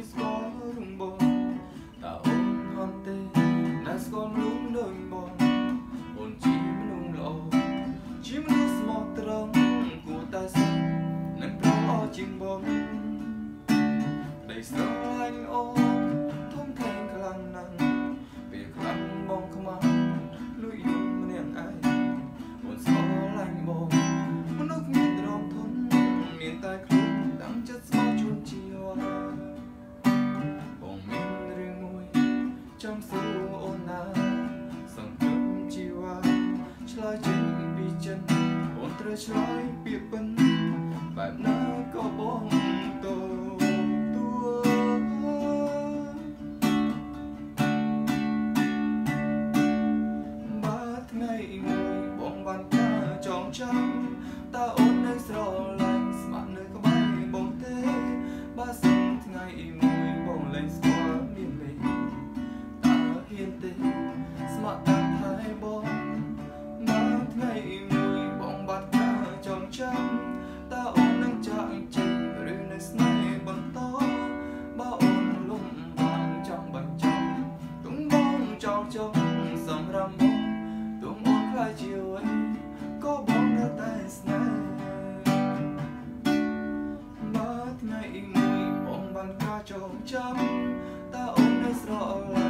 ពីស្គាល់រំបងតើអូនហន់ទេណាស្គាល់មនុស្សដូចបងអូនជាមនុស្សល្អជាមនុស្សស្មោះត្រង់គួរតែសឹងនឹងប្រអជាងបងដីស្រឡាញ់អូន ចង់សួរអូនណាសង្ឃឹមជីវ៉ាឆ្លើយចេញពីចិនអូនត្រូវឆ្លើយពាក្យពិនបែបណាក៏បងតូបើថ្ងៃមួយបងបានការចងចាំតើអូននៅស្រឡាញ់ស្មាក់នៅក្បែរបងទេបើសិនថ្ងៃមួយបងលែងស្គាល់ ចោលចុះសម្រាប់មកទុំអូនខ្លាចជាអ្វីក៏បងនៅតែស្នេហ៍បើថ្ងៃមួយបងបានការចងចាំតើអូននៅស្រឡាញ់